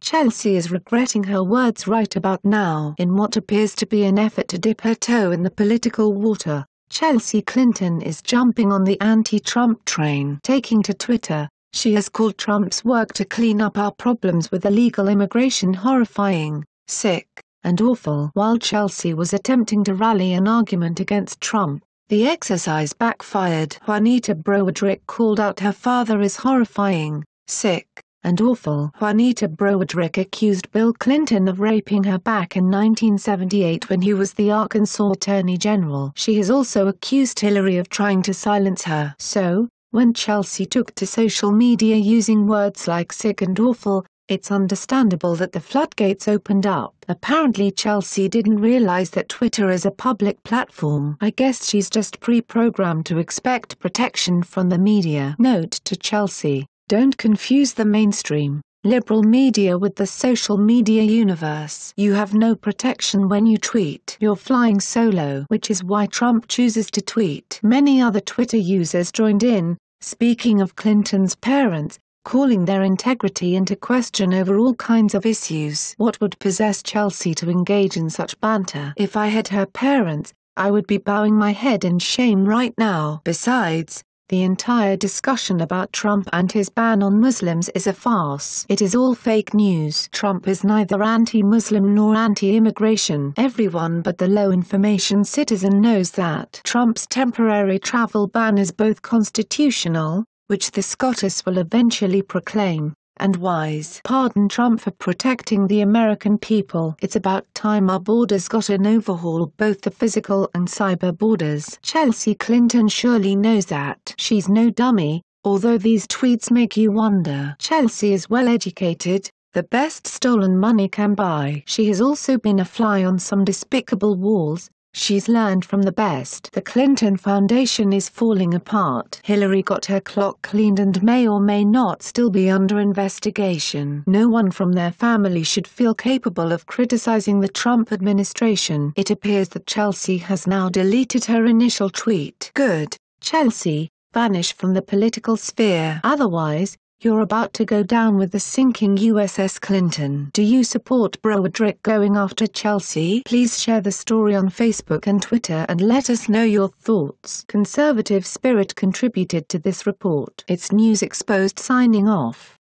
Chelsea is regretting her words right about now in what appears to be an effort to dip her toe in the political water. Chelsea Clinton is jumping on the anti-Trump train. Taking to Twitter, she has called Trump's work to clean up our problems with illegal immigration horrifying, sick, and awful. While Chelsea was attempting to rally an argument against Trump, the exercise backfired. Juanita Broaddrick called out her father is horrifying, sick, and awful. Juanita Broaddrick accused Bill Clinton of raping her back in 1978 when he was the Arkansas Attorney General. She has also accused Hillary of trying to silence her. So, when Chelsea took to social media using words like sick and awful, it's understandable that the floodgates opened up. Apparently Chelsea didn't realize that Twitter is a public platform. I guess she's just pre-programmed to expect protection from the media. Note to Chelsea, don't confuse the mainstream, liberal media with the social media universe. You have no protection when you tweet. You're flying solo. Which is why Trump chooses to tweet. Many other Twitter users joined in, speaking of Clinton's parents, calling their integrity into question over all kinds of issues. What would possess Chelsea to engage in such banter? If I had her parents, I would be bowing my head in shame right now. Besides, the entire discussion about Trump and his ban on Muslims is a farce. It is all fake news. Trump is neither anti-Muslim nor anti-immigration. Everyone but the low-information citizen knows that. Trump's temporary travel ban is both constitutional, which the SCOTUS will eventually proclaim, and wise. Pardon Trump for protecting the American people. It's about time our borders got an overhaul both the physical and cyber borders. Chelsea Clinton surely knows that. She's no dummy, although these tweets make you wonder. Chelsea is well educated, the best stolen money can buy. She has also been a fly on some despicable walls, She's learned from the best. The Clinton Foundation is falling apart. Hillary got her clock cleaned and may or may not still be under investigation. No one from their family should feel capable of criticizing the Trump administration. It appears that Chelsea has now deleted her initial tweet. Good, Chelsea, vanish from the political sphere. Otherwise, you're about to go down with the sinking USS Clinton. Do you support Broaddrick going after Chelsea? Please share the story on Facebook and Twitter and let us know your thoughts. Conservative Spirit contributed to this report. It's News Exposed signing off.